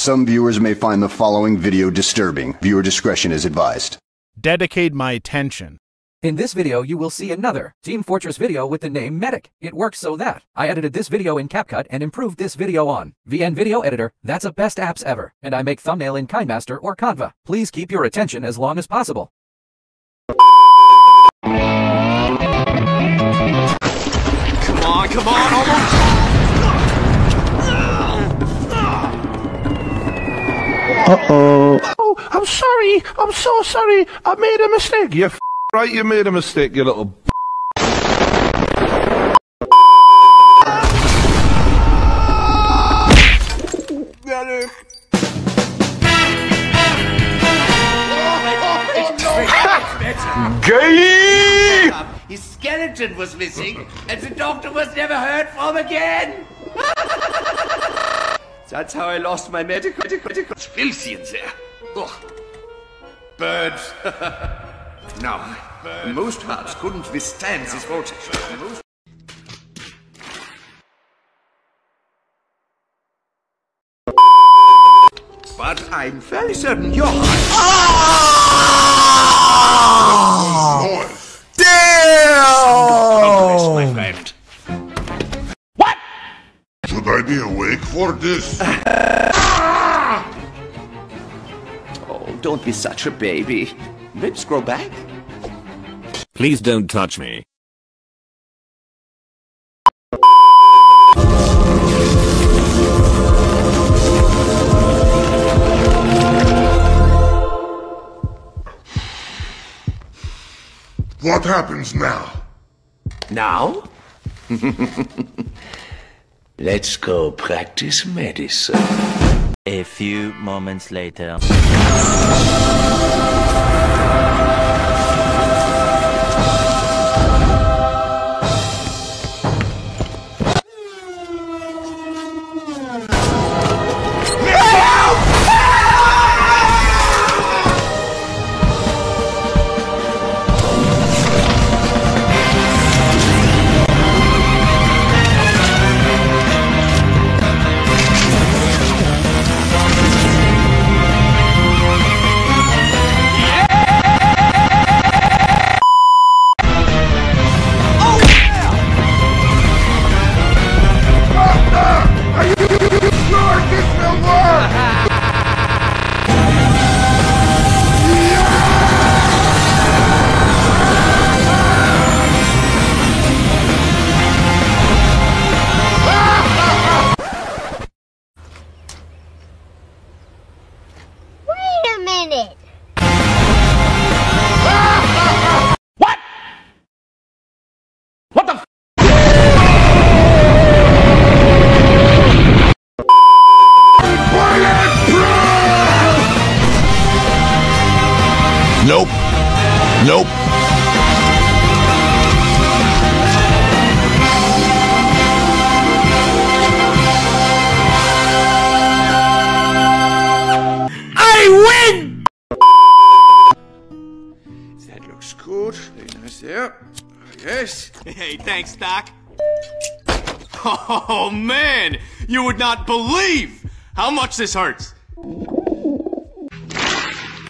Some viewers may find the following video disturbing. Viewer discretion is advised. Dedicate my attention. In this video, you will see another Team Fortress video with the name Medic. It works so that I edited this video in CapCut and improved this video on VN Video Editor. That's a best apps ever. And I make thumbnail in KineMaster or Canva. Please keep your attention as long as possible. Oh, I'm sorry. I'm so sorry. I made a mistake. You f- right, you made a mistake, you little. Gay! His skeleton was missing, and the doctor was never heard from again. That's how I lost my medical. medical. It's filthy in there. Ugh. Birds. no, most hearts couldn't withstand this voltage. But I'm fairly certain your heart. Ah! Awake for this? Oh, don't be such a baby. Lips grow back. Please don't touch me. What happens now? Now? Let's go practice medicine. A few moments later. Wait a minute. Nope. Nope. That Very nice there. Yes. Hey, thanks, Doc. Oh, man! You would not believe how much this hurts.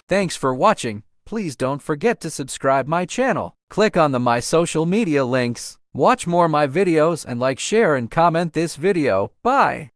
Thanks for watching. Please don't forget to subscribe my channel. Click on the my social media links. Watch more my videos and like, share and comment this video. Bye.